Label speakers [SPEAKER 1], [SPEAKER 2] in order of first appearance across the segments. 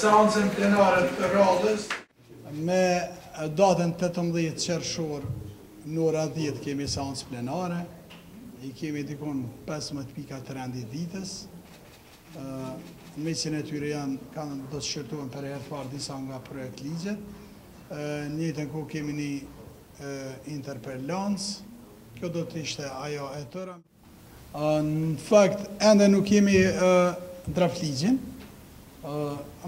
[SPEAKER 1] Seancën plenare të radhës.
[SPEAKER 2] Me datën 18 qershor në ora 10 kemi seancë plenare, i kemi dikun 15 pika të rendit të ditës, në mesin e tyre janë, kanë do të shqyrtohen për herë të parë disa nga projektligjet, njëjtën kohë kemi një interpelancë, kjo do të ishte ajo e tëra. Në fakt ende nuk kemi draftligjin.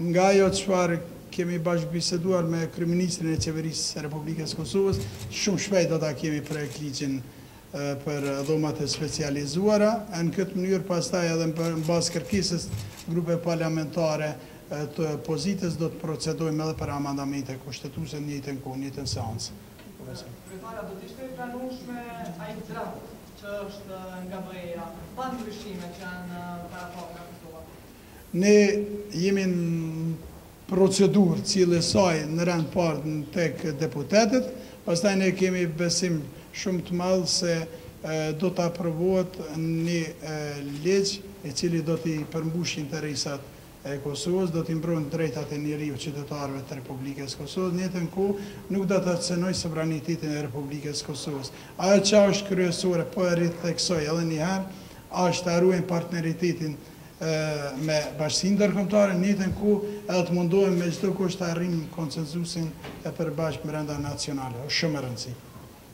[SPEAKER 2] Nga ajo çfarë kemi bashkëbiseduar me kryeministrin e Qeverisë së Republikës së Kosovës, shumë shpejt do ta kemi projektligjin për dhomat e specializuara, e në këtë mënyrë pastaj edhe në bazë kërkesës grupeve parlamentare të opozitës do të procedojmë edhe për amendamente kushtetuese në njëjtën kohë, në njëjtën seancë.
[SPEAKER 3] Kryetare, a do të ishte i pranueshëm ai draft? që është nga BE-ja, pa ndryshimet që janë paraparë këtu?
[SPEAKER 2] Ne jemi në procedurë cilësohet në rend të parë tek deputetët, pastaj ne kemi besim shumë të madh se do të aprovohet një ligj i cili do t'i përmbushë interesat e Kosovës do t'i mbrojë të drejtat e njeriut qytetarëve të Republikës së Kosovës, në njëjtën kohë nuk do ta cenojë sovranitetin e Republikës së Kosovës. Ajo që është kryesore, po e ritheksoj edhe një herë, është ta ruajmë partneritetin me bashkësinë ndërkombëtare, në njëjtën kohë edhe të mundohemi me çdo kusht ta arrijmë konsensusin e përbashkët brendanacional. Është shumë e rëndësishme.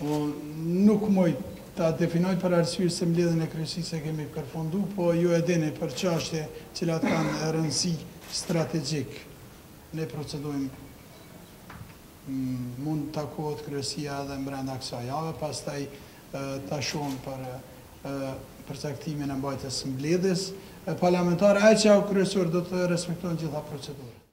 [SPEAKER 2] Unë nuk muj ta definoj për arsye se mbledhjen e kryesisë e kemi përfundu, po ju e dini për çashtje cilat kanë rëndësi strategjik ne procedojmë mund të takohet kryesia edhe mbrenda kësaj jave pastaj ta shohim për përcaktimin e mbajtjes së mbledhjes parlamentare ajo çka është kryesore do të respektojmë gjitha procedurat.